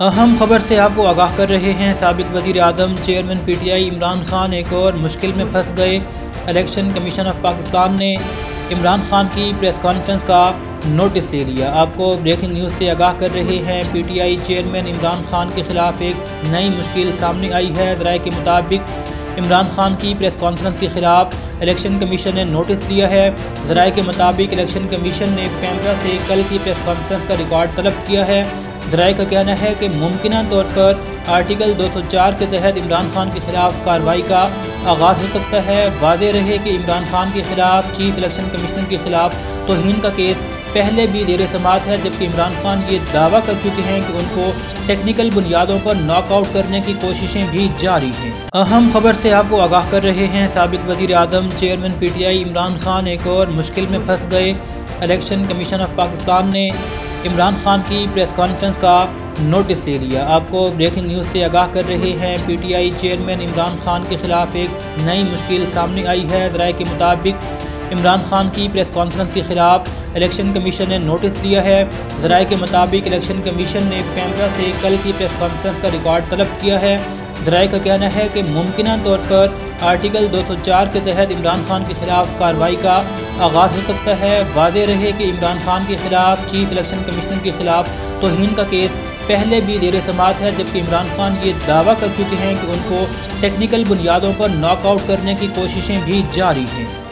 अहम खबर से आपको आगाह कर रहे हैं सबक वज़ीर अजम chairman P T I Imran Khan एक और मुश्किल में फंस गए। इलेक्शन कमीशन ऑफ़ पाकिस्तान ने इमरान खान की प्रेस कॉन्फ्रेंस का नोटिस ले लिया आपको ब्रेकिंग न्यूज़ से आगाह कर रहे हैं P T I chairman Imran Khan के खिलाफ एक नई मुश्किल सामने आई है। जराए के मुताबिक इमरान खान की प्रेस कॉन्फ्रेंस के खिलाफ इलेक्शन कमीशन ने नोटिस लिया है। जराए के मुताबिक इलेक्शन कमीशन ने कैमरा से कल की प्रेस कॉन्फ्रेंस का रिकॉर्ड तलब किया है। जराए का कहना है कि मुमकिन तौर पर आर्टिकल 204 के तहत इमरान खान के खिलाफ कार्रवाई का आगाज़ हो सकता है। वाजे रहे कि इमरान खान के खिलाफ चीफ इलेक्शन कमिश्नर के खिलाफ तोहन का केस पहले भी देर समात है, जबकि इमरान खान ये दावा कर चुके हैं कि उनको टेक्निकल बुनियादों पर नॉकआउट करने की कोशिशें भी जारी हैं। अहम खबर से आपको आगाह कर रहे हैं सबक वज़ीर अजम chairman P T I Imran Khan एक और मुश्किल में फंस गए। इलेक्शन कमीशन ऑफ़ पाकिस्तान ने इमरान खान की प्रेस कॉन्फ्रेंस का नोटिस ले लिया। आपको ब्रेकिंग न्यूज़ से आगाह कर रहे हैं पीटीआई चेयरमैन इमरान खान के खिलाफ एक नई मुश्किल सामने आई है। जराए के मुताबिक इमरान खान की प्रेस कॉन्फ्रेंस के खिलाफ इलेक्शन कमीशन ने नोटिस लिया है। जराए के मुताबिक इलेक्शन कमीशन ने कैमरा से कल की प्रेस कॉन्फ्रेंस का रिकॉर्ड तलब किया है। जराए का कहना है कि मुमकिन तौर पर आर्टिकल 204 के तहत इमरान खान के खिलाफ कार्रवाई का आगाज़ हो सकता है। वाजे रहे कि इमरान खान के खिलाफ, चीफ इलेक्शन कमिश्नर के खिलाफ तोहन का केस पहले भी देर समात है, जबकि इमरान खान ये दावा कर चुके हैं कि उनको टेक्निकल बुनियादों पर नॉकआउट करने की कोशिशें भी जारी हैं।